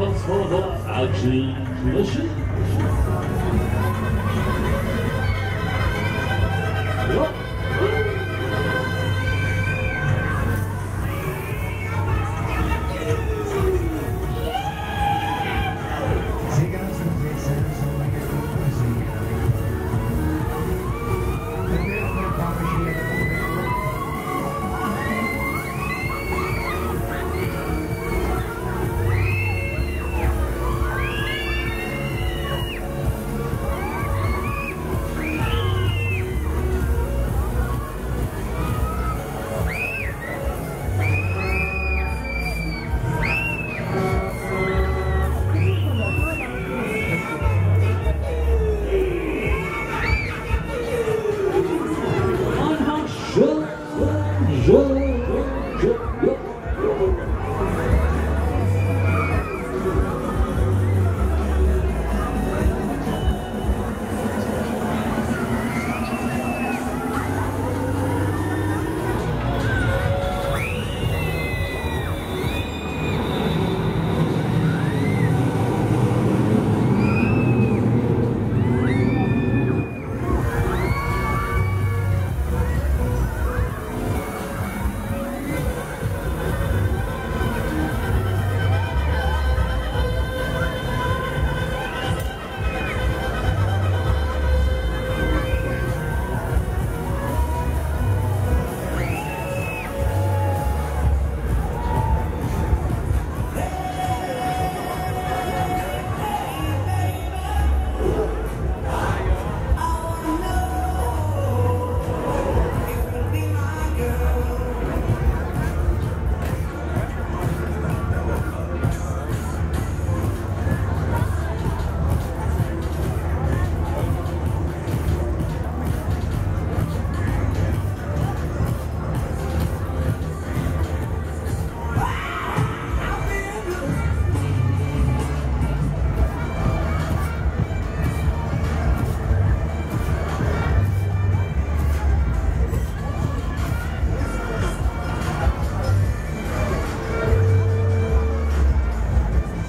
Let's hold our. José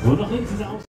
Wo noch links ist er aus.